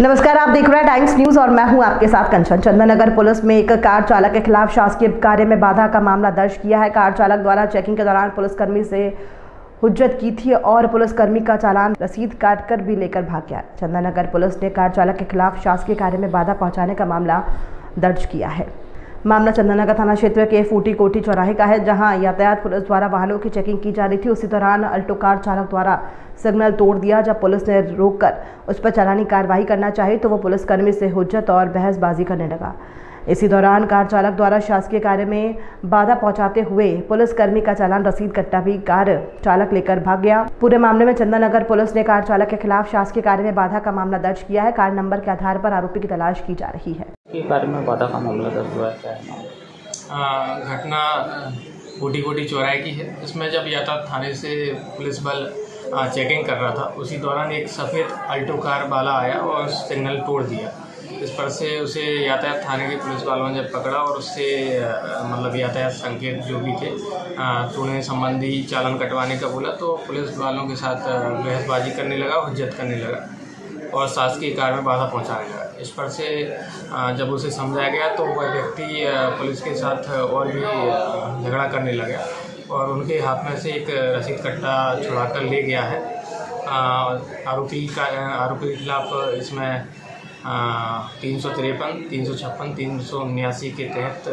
नमस्कार, आप देख रहे हैं टाइम्स न्यूज़ और मैं हूँ आपके साथ कंचन। चंदनगर पुलिस में एक कार चालक के खिलाफ शासकीय कार्य में बाधा का मामला दर्ज किया है। कार चालक द्वारा चेकिंग के दौरान पुलिसकर्मी से हुज्जत की थी और पुलिसकर्मी का चालान रसीद काट कर भी लेकर भाग गया। चंदनगर पुलिस ने कार चालक के खिलाफ शासकीय कार्य में बाधा पहुँचाने का मामला दर्ज किया है। मामला चंदनगर थाना क्षेत्र के फूटी कोठी चौराहे का है, जहाँ यातायात पुलिस द्वारा वाहनों की चेकिंग की जा रही थी। उसी दौरान अल्टो कार चालक द्वारा सिग्नल तोड़ दिया, जब पुलिस ने रोककर उस पर चालानी कार्रवाई करना चाहिए तो वो पुलिसकर्मी से हुज्जत और बहसबाजी करने लगा। इसी दौरान कार चालक द्वारा शासकीय कार्य में बाधा पहुंचाते हुए पुलिसकर्मी का चालान रसीद कट्टा भी कार चालक लेकर भाग गया। पूरे मामले में चंदनगर पुलिस ने कार चालक के खिलाफ शासकीय कार्य में बाधा का मामला दर्ज किया है। कार नंबर के आधार पर आरोपी की तलाश की जा रही है। के कार्य में बाधा का मामला दर्ज हुआ है घटना कोटी कोटी चौराहे की है। इसमें जब यातायात थाने से पुलिस बल चेकिंग कर रहा था, उसी दौरान एक सफ़ेद अल्टो कार वाला आया और सिग्नल तोड़ दिया। इस पर से उसे यातायात थाने के पुलिस वालों ने पकड़ा और उससे मतलब यातायात संकेत जो भी थे तोड़ने संबंधी चालान कटवाने का बोला तो पुलिस वालों के साथ बहसबाजी करने लगा हुज्जत करने लगा। और शासकीय कार्य में बाधा पहुँचाने लगा इस पर से जब उसे समझाया गया तो वह व्यक्ति पुलिस के साथ और भी झगड़ा करने लगा और उनके हाथ में से एक रसीद कट्टा छुड़ा कर ले गया है। आरोपी का, आरोपी के खिलाफ इसमें तीन सौ तिरपन, तीन सौ छप्पन, तीन सौ उन्यासी के तहत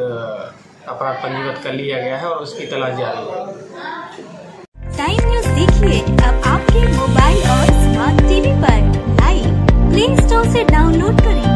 अपराध पंजीबद्ध कर लिया गया है और उसकी तलाश जारी है। टाइम न्यूज़ देखिए, अब आपके मोबाइल प्ले स्टोर से डाउनलोड करें।